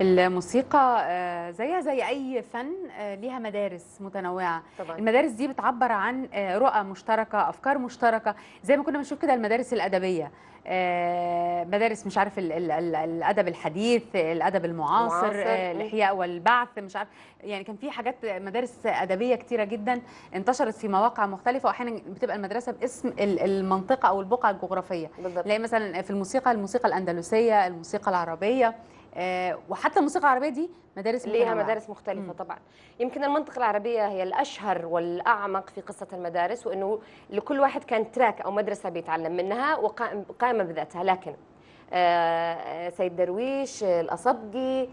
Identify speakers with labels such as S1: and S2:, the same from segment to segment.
S1: الموسيقى آه، زيها زي أي فن آه، ليها مدارس متنوعة.
S2: طبعا.
S1: المدارس دي بتعبر عن آه، رؤى مشتركة أفكار مشتركة. زي ما كنا بنشوف كده المدارس الأدبية مدارس مش عارف ال- ال- ال- الأدب الحديث الأدب المعاصر. الإحياء والبعث مش عارف. يعني كان في حاجات مدارس أدبية كتيرة جدا انتشرت في مواقع مختلفة واحيانا بتبقى المدرسة باسم ال- المنطقة أو البقعة الجغرافية.
S2: بالضبط.
S1: مثلا في الموسيقى الموسيقى الأندلسية الموسيقى العربية. وحتى الموسيقى العربية دي مدارس
S2: ليها. مدارس مختلفة
S1: مم.
S2: طبعا يمكن المنطقة العربية هي الأشهر والأعمق في قصة المدارس وأنه لكل واحد كان تراك أو مدرسة بيتعلم منها وقائم- قائمة بذاتها لكن آه، آه، سيد درويش آه، الأصبقي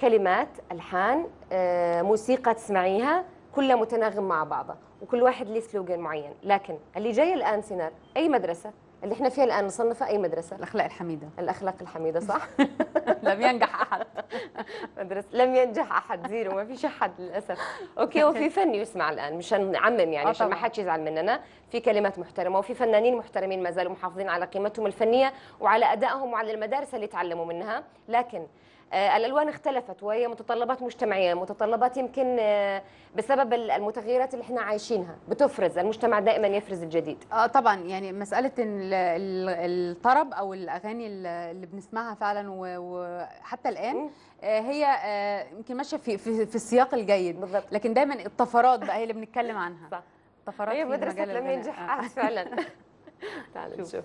S2: كلمات ألحان آه، موسيقى تسمعيها كلها متناغم مع بعضها وكل واحد له سلوجن معين لكن اللي جاي الآن سينار أي مدرسة اللي إحنا فيها الآن نصنفها أي مدرسة؟
S1: الأخلاق الحميدة.
S2: الأخلاق الحميدة صح؟
S1: لم ينجح أحد.
S2: مدرسة. لم ينجح أحد zero ما فيش أحد للأسف. okay وفي فن يسمع الآن مش هنعمم يعني
S1: آه
S2: عشان ما. حدش يزعل مننا. في كلمات محترمة وفي فنانين محترمين ما زالوا محافظين على قيمتهم الفنية وعلى أدائهم وعلى المدارس اللي تعلموا منها. لكن الألوان اختلفت وهي متطلبات مجتمعية متطلبات يمكن آه بسبب المتغيرات اللي إحنا عايشينها بتفرز المجتمع دائما يفرز الجديد
S1: آه طبعا يعني مسألة الطرب أو الأغاني ال- اللي بنسمعها فعلا وحتى
S2: الآن.
S1: آه، هي آه، يمكن ماشية في في في السياق الجيد
S2: بالضبط
S1: لكن دايما الطفرات بقى هي اللي بنتكلم عنها
S2: صح.
S1: طفرات
S2: هي
S1: مدرسة
S2: لم. ينجح
S1: آه.
S2: فعلا تعال
S1: شوف.
S2: نشوف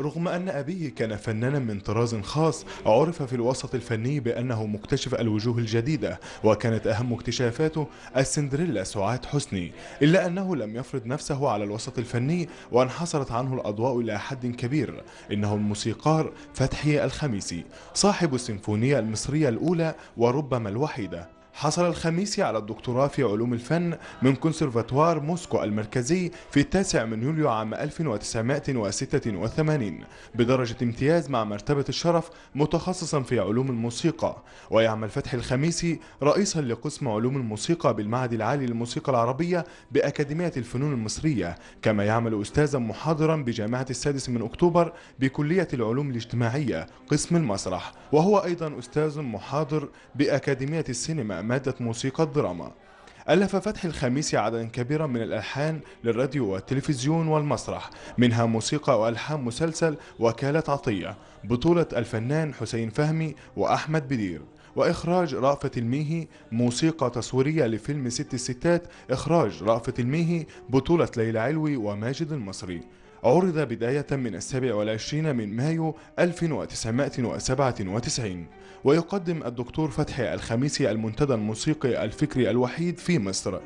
S3: رغم أن أبيه كان فنانا من طراز خاص عرف في الوسط الفني بأنه مكتشف الوجوه الجديدة وكانت أهم اكتشافاته السندريلا سعاد حسني. إلا أنه لم يفرض نفسه على الوسط الفني وانحصرت عنه الأضواء إلى حد كبير. إنه الموسيقار فتحي الخميسي صاحب السيمفونية المصرية الأولى وربما الوحيدة. حصل الخميسي على الدكتوراه في علوم الفن من كونسرفاتوار موسكو المركزي في التاسع من يوليو عام 1986 بدرجة امتياز مع مرتبة الشرف متخصصا في علوم الموسيقى. ويعمل فتحي الخميسي رئيسا لقسم علوم الموسيقى بالمعهد العالي للموسيقى العربية بأكاديمية الفنون المصرية كما يعمل أستاذا محاضرا بجامعة السادس من أكتوبر بكلية العلوم الاجتماعية قسم المسرح. وهو أيضا أستاذ محاضر بأكاديمية السينما مادة موسيقى الدراما. ألف فتحي الخميسي عددا كبيرا من الألحان للراديو والتلفزيون والمسرح منها موسيقى وألحان مسلسل وكالة عطية بطولة الفنان حسين فهمي وأحمد بدير وإخراج رأفت الميهي موسيقى تصويرية لفيلم ست الستات إخراج رأفت الميهي بطولة ليلى علوي وماجد المصري. عرض بداية من السابع والعشرين من مايو 1997 ويقدم الدكتور فتحي الخميسي المنتدى الموسيقي الفكري الوحيد في مصر.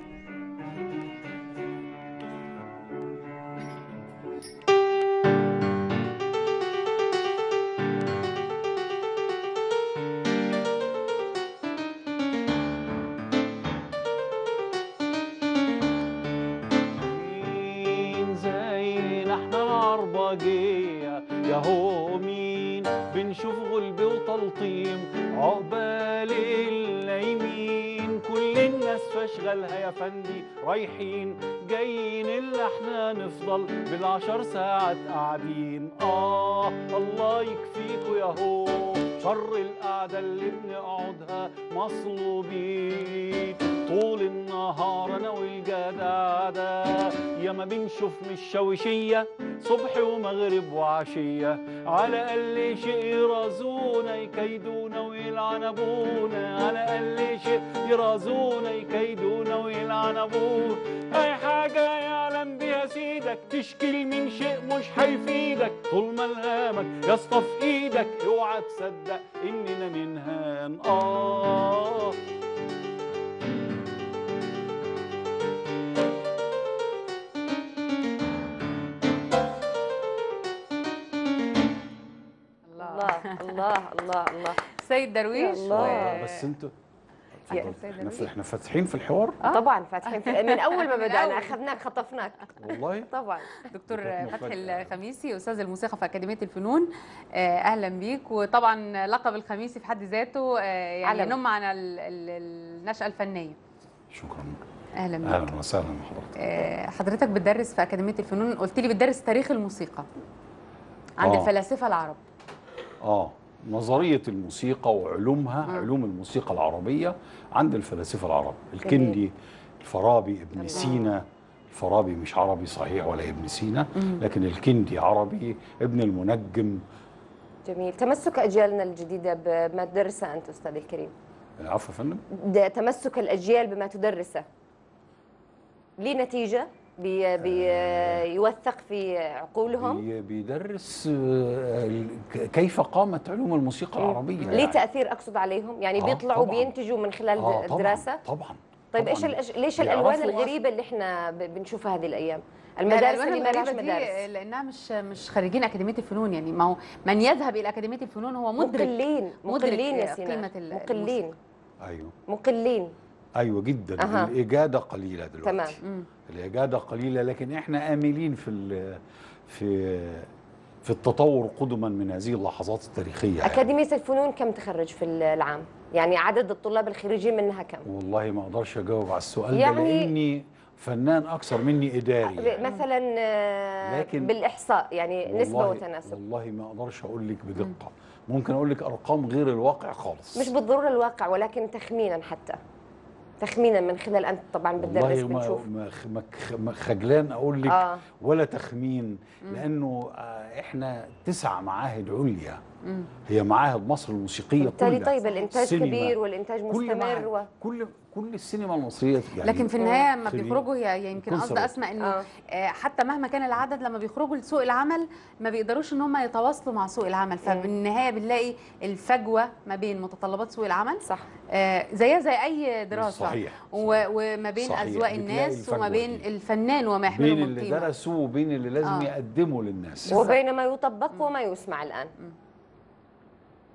S4: فاشغلها يا فندي رايحين جايين اللي إحنا نفضل بالعشر ساعات قاعدين. آه الله يكفيكوا يا هو شر القعدة اللي بنقعدها مصلوبين. طول النهار أنا والجدع ده يا ما بنشوف مش شوشية صبح ومغرب وعشية. على أقل شيء يرازونا يكيدونا ويلعن أبونا على أقل شيء يرازونا يكيدونا ويلعن أبونا أي حاجة يعلم بيها سيدك تشكيل من شيء مش هيفيدك. طول ما الهامك يا اسطى في إيدك اوعى تصدق إننا ننهان آه
S2: الله الله الله الله.
S1: سيد درويش.
S2: يا الله.
S4: بس أنتوا
S1: يا. سيد إحنا.
S4: إحنا فاتحين في الحوار؟
S2: طبعا فاتحين في- من أول ما
S1: بدأنا.
S2: أخذناك خطفناك.
S4: والله؟
S2: طبعا.
S1: دكتور فتحي. الخميسي أستاذ الموسيقى في أكاديمية الفنون. آه، أهلا بيك. وطبعا لقب الخميسي في حد ذاته آه، يعني. ينم عن ال- ال- النشأة الفنية.
S4: شكرا.
S1: أهلا بيك.
S4: أهلا وسهلا بحضرتك.
S1: آه، حضرتك بتدرس في أكاديمية الفنون. قلت لي بتدرس تاريخ الموسيقى عند
S4: آه.
S1: الفلاسفة العرب.
S4: آه. نظرية الموسيقى وعلومها
S1: مم.
S4: علوم الموسيقى العربية عند الفلاسفة العرب. الكندي الفارابي ابن سينا. الفارابي مش عربي صحيح ولا ابن سينا لكن الكندي عربي ابن المنجم.
S2: جميل. تمسك أجيالنا الجديدة بما تدرسه أنت أستاذ الكريم؟
S4: عفوا يا فندم.
S2: تمسك الأجيال بما تدرسه ليه نتيجه بي بي يوثق في عقولهم.
S4: بي- بيدرس آه، كيف قامت علوم الموسيقى العربية
S2: ليه تأثير أقصد عليهم؟ يعني
S4: آه،
S2: بيطلعوا
S4: طبعاً.
S2: بينتجوا من خلال
S4: آه،
S2: د-
S4: طبعاً،
S2: الدراسه
S4: طبعا
S2: طيب. إيش. ليش
S4: الألوان.
S2: الغريبة اللي إحنا بنشوفها هذه الأيام؟ المدارس اللي ما لهاش مدارس.
S1: لأنها مش مش خريجين أكاديمية الفنون يعني ما هو من يذهب إلى أكاديمية الفنون هو مدرك.
S2: مقلين
S1: مدرك
S2: مقلين يا سينا مقلين.
S4: أيوه.
S2: مقلين.
S4: أيوه جدا
S2: أها.
S4: الإجادة قليلة دلوقتي
S2: تمام.
S1: مم.
S4: الإجادة قليلة لكن إحنا آملين في ال- في في التطور قدما من هذه اللحظات التاريخية يعني.
S2: أكاديمية الفنون كم تخرج في العام يعني عدد الطلاب الخريجين منها كم
S4: والله ما أقدرش أجاوب على السؤال
S2: يعني-
S4: ده لأني فنان أكثر مني إداري يعني.
S2: مثلا
S4: لكن-
S2: بالإحصاء يعني
S4: نسبة
S2: وتناسب
S4: والله ما أقدرش أقول لك بدقة ممكن أقول لك أرقام غير الواقع خالص
S2: مش بالضرورة الواقع ولكن تخمينا حتى تخمينا من خلال أنت طبعا بتدرس
S4: والله ما خجلان أقول لك
S2: آه.
S4: ولا تخمين لأنه آه، إحنا تسع معاهد عليا هي معاهد مصر
S2: الموسيقية
S4: كلها
S2: طيب
S4: الإنتاج.
S2: كبير والإنتاج
S4: كل
S2: مستمر
S4: معهد
S2: و...
S4: كل كل السينما المصرية يعني
S1: لكن في النهاية لما بيخرجوا هي يمكن قصد. أسماء انه
S2: آه.
S1: آه، حتى مهما كان العدد لما بيخرجوا لسوق العمل ما بيقدروش إن هم يتواصلوا مع سوق العمل فبالنهاية بنلاقي الفجوة ما بين متطلبات سوق العمل
S2: صح
S1: آه، زيها زي أي دراسة
S4: صحيح.
S1: وما بين
S4: صحيح. أذواق
S1: الناس وما بين
S4: دي.
S1: الفنان وما يحمله
S4: بين اللي درسوا وبين اللي لازم
S1: آه.
S4: يقدموا للناس
S2: وبين ما يطبق وما يسمع الآن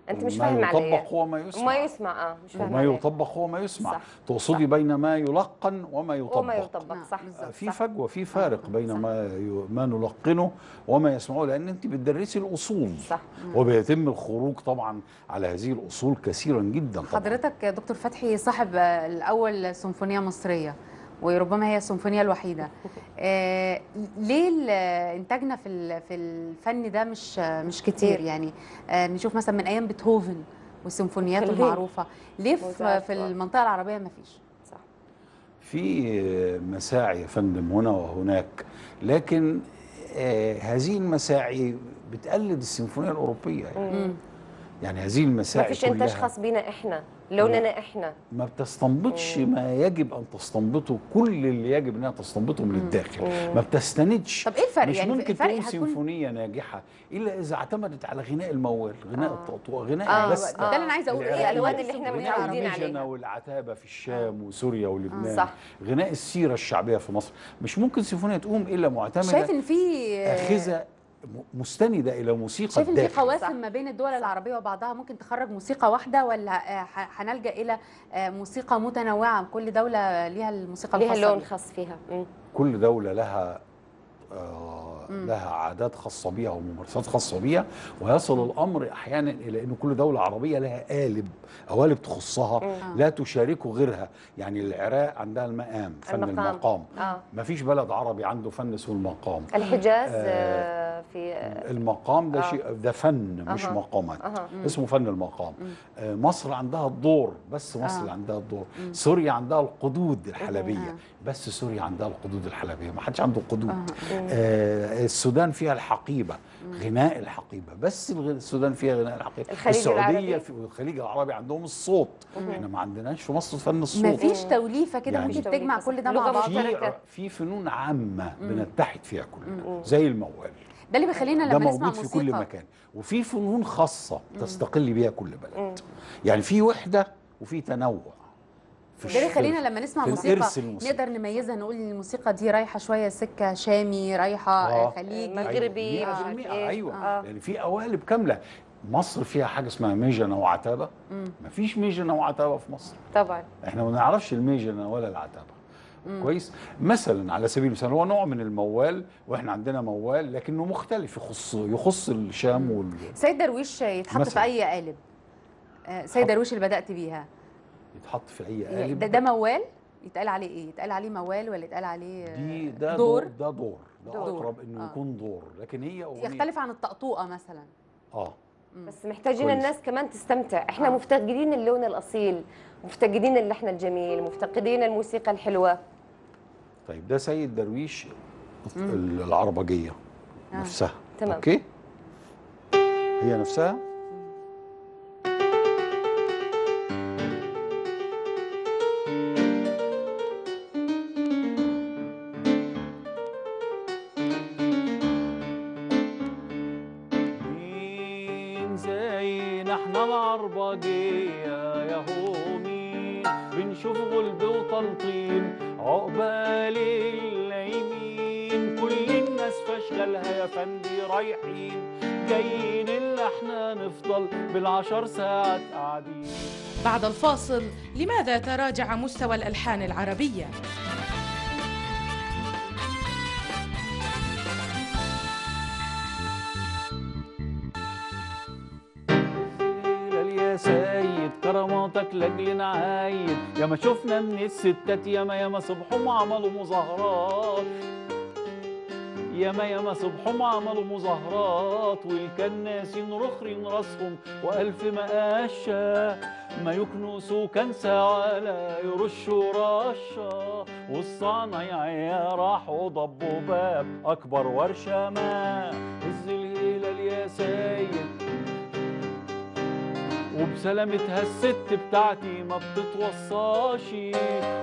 S2: أنت مش فاهم
S4: ما
S2: علي
S4: يطبق هو ما يسمع.
S2: وما يسمع آه مش فاهم
S4: وما
S2: علي
S4: يطبق هو ما يسمع.
S2: صح.
S4: تقصدي بين ما يلقن وما يطبق
S2: وما يطبق.
S1: نعم،
S2: صح.
S1: بالظبط.
S4: في
S2: صح.
S4: فجوة في فارق
S1: صح.
S4: بين ما ي- ما نلقنه وما يسمعه لأن أنت بتدرسي الأصول.
S2: صح.
S4: وبيتم الخروج طبعا على هذه الأصول كثيرا جدا طبعا.
S1: حضرتك يا دكتور فتحي صاحب الأول سيمفونية مصرية. وربما هي السيمفونية الوحيدة. آه ليه انتاجنا في ال- في الفن ده مش مش كتير. يعني؟ آه نشوف مثلا من أيام بيتهوفن والسيمفونيات. المعروفة. ليه في, المنطقة العربية ما فيش؟
S2: صح.
S4: في مساعي يا فندم هنا وهناك لكن آه، هذه المساعي بتقلد السيمفونية الأوروبية يعني. يعني هذه
S2: ما
S4: المساعي
S2: فيش
S4: إنتاج
S2: خاص بينا إحنا. لوننا إحنا.
S4: ما بتستنبطش ما يجب أن تستنبطه. كل اللي يجب إنها تستنبطه من الداخل. ما بتستندش.
S1: طب إيه الفرق؟
S4: مش
S1: يعني
S4: ممكن
S1: الفرق
S4: تكون سيمفونية ناجحة إلا إذا اعتمدت على غناء الموال غناء
S2: آه.
S4: الطقطقه غناء
S2: آه،
S4: بس.
S1: ده اللي أنا عايزه
S4: أقول.
S1: إيه
S2: الألوان
S1: ألوان
S2: اللي
S1: السيمفونية
S2: متعودين؟ عليها.
S4: والعتابة في الشام وسوريا ولبنان.
S2: صح.
S4: غناء السيرة الشعبية في مصر. مش ممكن سيمفونية تقوم إلا معتمدة
S1: شايف إن في
S4: آخذة م- مستندة إلى موسيقى
S1: شايف إن في قواسم. ما بين الدول العربية وبعضها ممكن تخرج موسيقى واحدة ولا آه، ح- هنلجا إلى آه، موسيقى متنوعة؟ كل دولة ليها الموسيقى
S2: ليها
S1: الخاصة
S2: لون
S1: بيها؟
S2: خاص فيها. مم.
S4: كل دولة لها آه لها عادات خاصة بيها وممارسات خاصة بيها ويصل الأمر أحيانا إلى أن كل دولة عربية لها قالب قوالب تخصها لا تشاركه غيرها. يعني العراق عندها المقام فن
S2: المقام.
S4: المقام,
S2: آه.
S4: ما فيش بلد عربي عنده فن اسمه المقام.
S2: الحجاز آه، في آه،
S4: المقام ده
S2: آه.
S4: شيء ده فن مش
S2: أها.
S4: مقامات.
S2: أها.
S4: اسمه فن المقام. آه، مصر عندها الدور بس مصر
S1: آه.
S4: عندها الدور. سوريا عندها القدود الحلبية
S1: آه.
S4: بس سوريا عندها القدود الحلبية. ما حدش عنده قدود. آه السودان فيها الحقيبة غناء الحقيبة. بس السودان فيها غناء الحقيبة.
S2: الخليج
S4: السعودية
S2: العربي.
S4: في الخليج العربي عندهم الصوت. إحنا ما عندناش في مصر فن
S1: ما
S4: الصوت
S1: فيش توليفة كده
S4: يعني-
S1: ممكن تجمع. كل ده مع بعض.
S4: في فنون عامة بنتحد فيها كلنا زي الموال.
S1: ده اللي بيخلينا
S4: ده
S1: لما نسمع
S4: موجود في كل مكان وفي فنون خاصة تستقل بيها كل بلد يعني في وحدة وفي تنوع في
S1: ده اللي يخلينا لما نسمع موسيقى. نقدر نميزها نقول إن الموسيقى دي رايحة شوية سكة شامي رايحة
S4: آه.
S1: آه. خليجي
S2: مغربي،
S4: أيوة.
S2: مش عارف
S4: 100%
S2: إيه.
S4: أيوه
S2: آه.
S4: يعني في قوالب كاملة مصر فيها حاجة اسمها ميجنه وعتابه مفيش ميجنه وعتابه في مصر
S2: طبعا
S4: إحنا ما نعرفش الميجنه ولا العتابه كويس؟ مثلا على سبيل المثال هو نوع من الموال وإحنا عندنا موال لكنه مختلف يخص يخص الشام وال
S1: سيد درويش يتحط في
S4: مثلا.
S1: أي قالب؟ آه، سيد درويش اللي بدأت بيها.
S4: يتحط في أي قالب؟
S1: ده, ده موال؟ يتقال عليه إيه؟ يتقال عليه موال ولا يتقال عليه آه،
S4: دي ده
S1: دور؟
S4: ده دور. ده
S2: دور.
S4: أقرب إنه
S1: آه.
S4: يكون دور لكن هي
S1: يختلف عن الطقطوقة مثلا.
S4: آه.
S2: بس محتاجين
S4: كويس.
S2: الناس كمان تستمتع إحنا
S1: آه.
S2: مفتقدين اللون الأصيل مفتقدين اللحن الجميل مفتقدين الموسيقى الحلوة
S4: طيب ده سيد درويش ال- العربجية
S1: آه.
S4: نفسها
S2: تمام.
S4: أوكي هي نفسها
S5: بالعشر ساعات قاعدين.
S6: بعد الفاصل لماذا تراجع مستوى الألحان العربية؟
S5: سيد كراماتك لأجل نعايد. يا ما شفنا من الستات ياما ياما صبحهم عملوا مظاهرات ياما ياما صبحهم عملوا مظاهرات والكناسين رخرين راسهم وألف مقاشة ما يكنسوا كنسة ولا يرشوا رشة والصنايعية راحوا ضبوا باب أكبر ورشة ما هز الهلال يا سيد وبسلامتها الست بتاعتي ما بتتوصاش.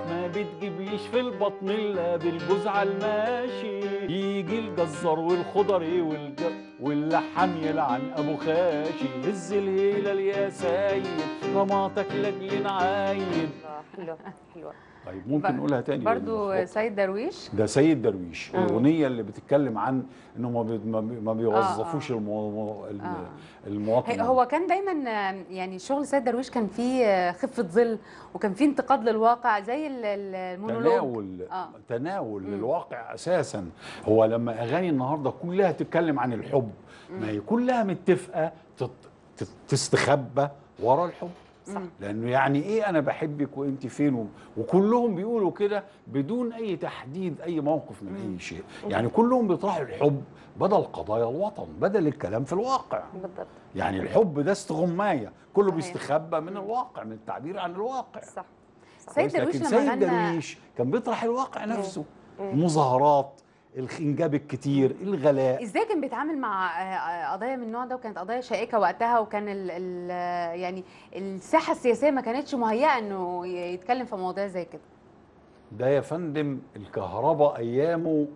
S5: ما بتجيبليش في البطن إلا بالجوز على الماشي. يجي الجزار والخضري والج... واللحام يلعن أبو خاشي. هز الهلال يا سيد رماتك لاجل نعايد
S2: الله حلوة حلوة.
S4: طيب ممكن نقولها تاني
S1: برضو. سيد درويش
S4: ده سيد درويش
S2: آه.
S4: الأغنية اللي بتتكلم عن إنه ما بي- ما بي- ما بيوظفوش
S1: آه.
S4: المو... الم-
S1: آه.
S4: المواطن
S1: هو كان دايما آه، يعني شغل سيد درويش كان فيه آه، خفة ظل وكان فيه انتقاد للواقع زي ال- ال- المونولوج
S4: تناول
S1: آه.
S4: تناول
S1: مم.
S4: للواقع أساسا هو لما أغاني النهارده كلها تتكلم عن الحب ما هي كلها متفقة. تت... تستخبى ورا الحب
S1: صح.
S4: لأنه يعني إيه أنا بحبك وأنت فين. وكلهم بيقولوا كده بدون أي تحديد أي موقف من أي شيء. يعني كلهم بيطرحوا الحب بدل قضايا الوطن بدل الكلام في الواقع.
S2: بالضبط.
S4: يعني الحب ده استغماية. كله. بيستخبى من الواقع من التعبير عن الواقع.
S2: صح.
S1: سيد؟ درويش لما
S4: سيد درويش كان بيطرح الواقع نفسه. المظاهرات الانجاب الكتير الغلاء.
S1: إزاي كان بيتعامل مع آه، قضايا من النوع ده؟ وكانت قضايا شائكة وقتها وكان ال ال يعني الساحة السياسية ما كانتش مهيئة إنه يتكلم في مواضيع زي كده.
S4: ده يا فندم الكهرباء أيامه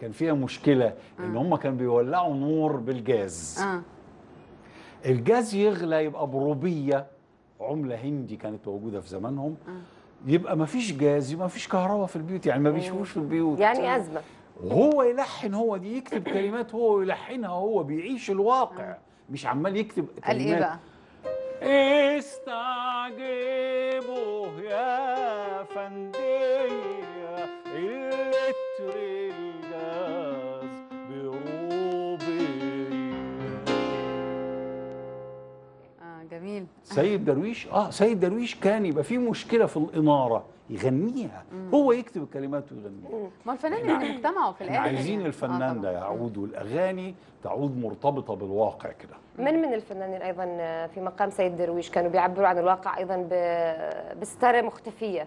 S4: كان فيها مشكلة إن هم كانوا بيولعوا نور بالجاز.
S1: آه.
S4: الجاز يغلى يبقى بروبية عملة هندي كانت موجودة في زمانهم. يبقى ما فيش جاز يبقى ما فيش كهرباء في البيوت يعني ما بيشوفوش في البيوت.
S2: يعني أزمة.
S4: وهو يلحن هو دي يكتب كلمات هو ويلحنها هو بيعيش الواقع. مش عمال يكتب
S1: قال إيه
S4: كلمات.
S1: بقى؟
S5: استعجبوا يا فندية اللتر الجاز بروبية.
S1: آه جميل.
S4: سيد درويش آه سيد درويش كان يبقى فيه مشكلة في الإنارة. يغنيها. هو يكتب الكلمات ويغنيها.
S1: ما الفنان اللي مجتمعه في الآخر
S4: عايزين
S1: يعني. آه
S4: الفنان. ده يعود والأغاني تعود مرتبطة بالواقع كده.
S2: من من الفنانين أيضا في مقام سيد درويش؟ كانوا بيعبروا عن الواقع أيضا بستاره مختفية.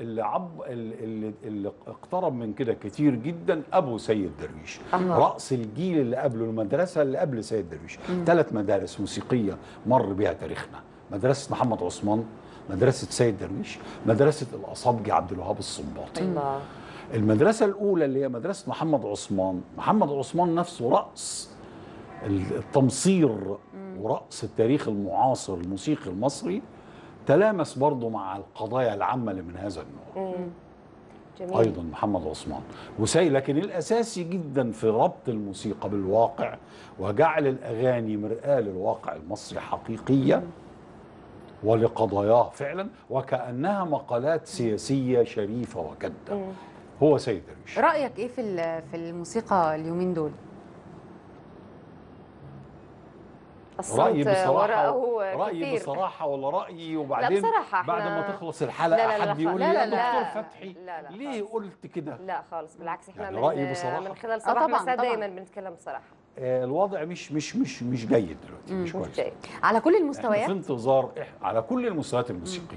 S4: اللي عب اللي, اللي اقترب من كده كتير جدا أبو سيد درويش.
S2: أها.
S4: رأس الجيل اللي قبله المدرسة اللي قبل سيد درويش. ثلاث مدارس موسيقية مر بها تاريخنا. مدرسة محمد عثمان مدرسة سيد درويش مدرسة الأصابجي عبد الوهاب الصنباطي
S2: الله.
S4: المدرسة الأولى اللي هي مدرسة محمد عثمان محمد عثمان نفسه رأس التمصير ورأس التاريخ المعاصر الموسيقي المصري تلامس برضه مع القضايا العامة اللي من هذا النوع.
S2: جميل.
S4: أيضا محمد عثمان. وسي لكن الأساسي جدا في ربط الموسيقى بالواقع وجعل الأغاني مرآة للواقع المصري حقيقيه ولقضاياه فعلا وكأنها مقالات سياسية شريفة وجادة هو سيد درويش
S1: رأيك إيه في ال- في الموسيقى اليومين دول
S2: وراءه
S4: رأيي
S2: كثير
S4: بصراحة ولا رأيي وبعدين
S2: بصراحة
S4: بعد ما تخلص الحلقة
S2: لا لا لا
S4: حد يقول لي. يا
S2: لا لا
S4: دكتور
S2: لا.
S4: فتحي
S2: لا لا
S4: ليه. قلت كده
S2: لا خالص بالعكس إحنا
S4: يعني
S2: من
S4: رأيي بصراحة.
S2: من خلال
S1: آه
S2: صباح مساء. دائما بنتكلم بصراحة
S4: آه، الوضع مش مش مش مش جيد دلوقتي مش كويس.
S1: على كل
S4: إحنا في
S1: المستويات
S4: انتظار على كل المستويات الموسيقية.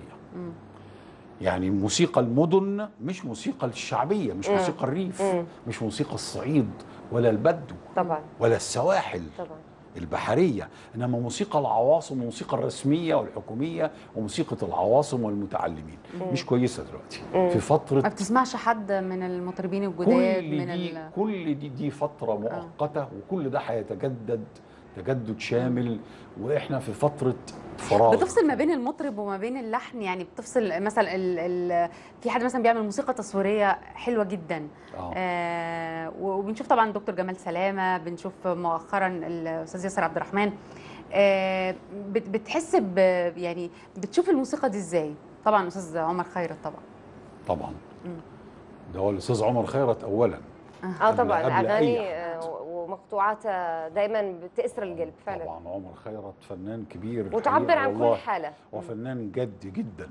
S4: يعني موسيقى المدن مش موسيقى الشعبية مش
S2: مم.
S4: موسيقى الريف
S2: مم.
S4: مش موسيقى الصعيد ولا البدو
S2: طبعا.
S4: ولا السواحل.
S2: طبعا.
S4: البحرية إنما موسيقى العواصم والموسيقى الرسمية والحكومية وموسيقى العواصم والمتعلمين. مش كويسة دلوقتي. في
S1: ما
S4: فتره
S1: بتسمعش حد من المطربين الجداد
S4: كل
S1: من
S4: دي
S1: ال...
S4: كل دي دي فترة مؤقتة وكل ده هيتجدد تجدد شامل وإحنا في فترة فراغ.
S1: بتفصل ما بين المطرب وما بين اللحن يعني بتفصل مثلا ال... ال... في حد مثلا بيعمل موسيقى تصويرية حلوة جدا.
S4: آه.
S1: آه وبنشوف طبعا دكتور جمال سلامة بنشوف مؤخرا الأستاذ ياسر عبد الرحمن. آه بت... بتحس ب... يعني بتشوف الموسيقى دي إزاي؟ طبعا أستاذ عمر خيرت طبعا.
S4: طبعا. ده هو الأستاذ عمر خيرت اولا. آه
S2: طبعا.
S4: قبل
S2: ومقطوعاتها دائما بتاثر القلب فعلا.
S4: طبعا عمر خيرت فنان كبير
S2: وتعبر عن كل. حالة.
S4: وفنان جد جدا.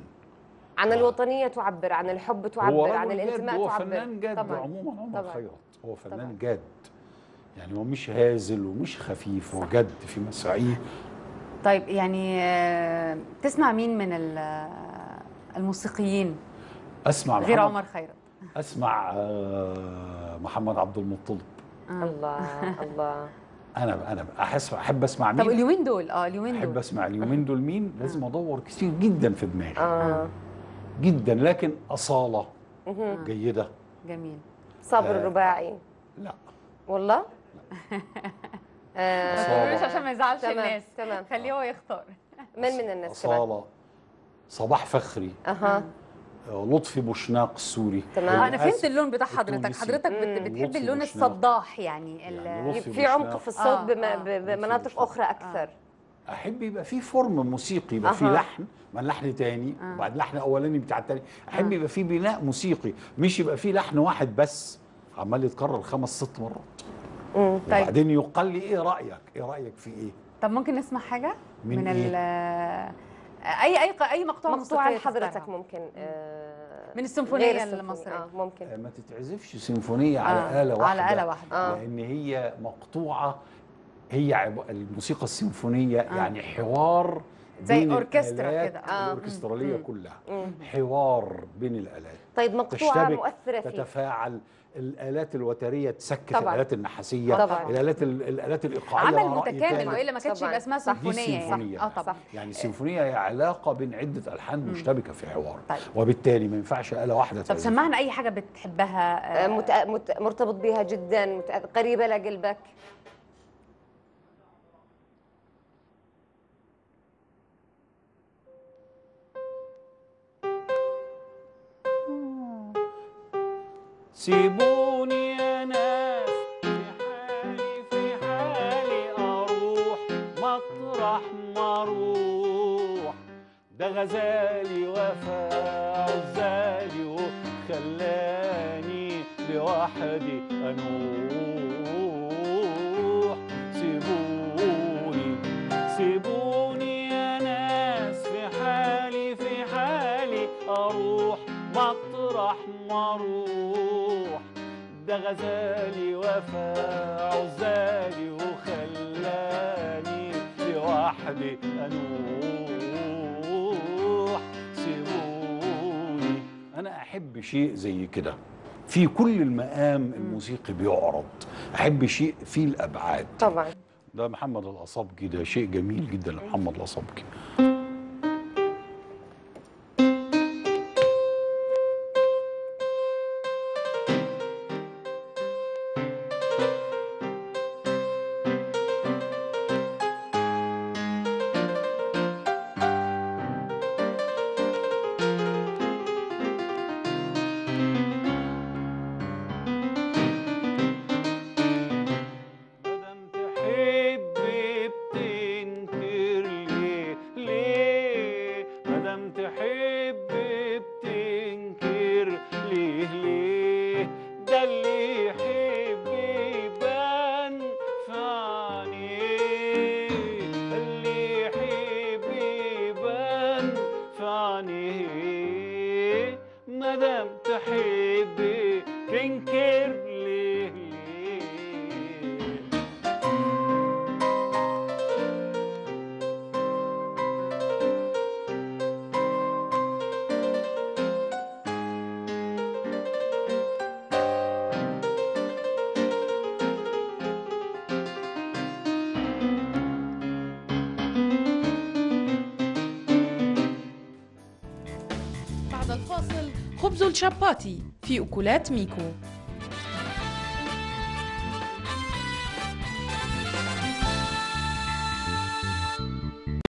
S2: عن. الوطنية تعبر عن الحب
S4: هو
S2: تعبر عن الانتماء
S4: هو
S2: تعبر.
S4: فنان جاد
S2: طبعا.
S4: عموما عمر
S2: طبعاً.
S4: خيرت هو فنان
S2: طبعاً.
S4: جاد يعني هو مش هازل ومش خفيف هو جد في مسرحيه
S1: طيب يعني آه تسمع مين من ال- الموسيقيين؟
S4: أسمع
S1: غير عمر خيرت
S4: أسمع آه، محمد عبد المطلب.
S2: الله الله.
S4: أنا أنا أحس أحب أسمع
S1: طب
S4: مين؟
S1: اليومين دول؟ آه اليومين
S4: أحب
S1: دول.
S4: أسمع اليومين دول مين؟ لازم أدور كتير جدا في دماغي.
S2: آه.
S4: جدا لكن أصالة.
S2: مهم.
S4: جيدة.
S1: جميل.
S2: صابر
S4: آه.
S2: الرباعي
S4: لا.
S2: والله؟ آه،
S4: أصالة.
S1: مش عشان ما يزعلش الناس.
S2: تمام.
S1: خليه هو يختار.
S2: من من الناس
S4: أصالة. صباح فخري.
S2: أها.
S4: آه، لطفي بوشناق السوري
S2: تمام.
S1: آه، أنا فهمت اللون بتاع حضرتك
S4: التونسي.
S1: حضرتك. بتحب اللون. الصداح يعني
S4: يعني
S2: في عمق. في الصوت
S1: آه، آه.
S2: بمناطق أخرى أكثر
S4: أحب يبقى في form موسيقي يبقى في. لحن ما لحن تاني وبعد لحن أولاني بتاع التاني أحب يبقى في بناء موسيقي مش يبقى في لحن واحد بس عمال يتكرر خمس ست مرات.
S1: طيب
S4: وبعدين يقال لي إيه رأيك إيه رأيك في إيه
S1: طب ممكن نسمع حاجة
S4: من
S1: من
S4: إيه؟
S1: ال اي أي أي
S2: مقطوعة
S1: موسيقية
S2: لحضرتك. ممكن آه،
S1: من السيمفونية. المصرية.
S2: آه ممكن
S4: آه، ما تتعزفش سيمفونية على
S1: آه،
S4: آلة واحدة
S1: على آلة واحدة.
S2: آه.
S4: لأن هي مقطوعة هي عب... الموسيقى السيمفونية يعني حوار
S1: زي
S4: الآلات
S1: كده.
S2: آه.
S1: الأوركسترالية.
S4: كلها
S2: مم.
S4: حوار بين الآلات
S2: طيب مقطوعة
S4: تشتبك
S2: مؤثرة فيه
S4: تتفاعل الآلات الوترية تسكت
S2: طبعاً.
S4: الآلات النحاسية
S2: طبعاً.
S4: الآلات ال- الآلات الايقاعيه
S1: عمل متكامل. وإلا ما كانتش. يبقى اسمها
S4: سيمفونية
S1: سيمفونيه يعني آه طبعا
S4: يعني السيمفونيه هي علاقة بين عدة ألحان مشتبكة في حوار
S1: طيب.
S4: وبالتالي ما ينفعش آلة واحدة
S1: طب. سمعنا أي حاجة بتحبها
S2: آه، مت... مت... مرتبط بها جدا مت... قريبة لقلبك
S5: سيبوني يا ناس في حالي في حالي أروح مطرح ما ده غزالي وفا عزالي وخلاني لوحدي أنوح. مطرح ما أروح ده غزالي وفا عزالي وخلاني لوحدي أنوح. سيبوني.
S4: أنا أحب شيء زي كده. في كل المقام الموسيقي بيعرض. أحب شيء فيه الأبعاد.
S2: طبعا.
S4: ده محمد الاصابجي ده شيء جميل جدا لمحمد الاصابجي
S6: خبز الشاباتي في أكلات ميكو.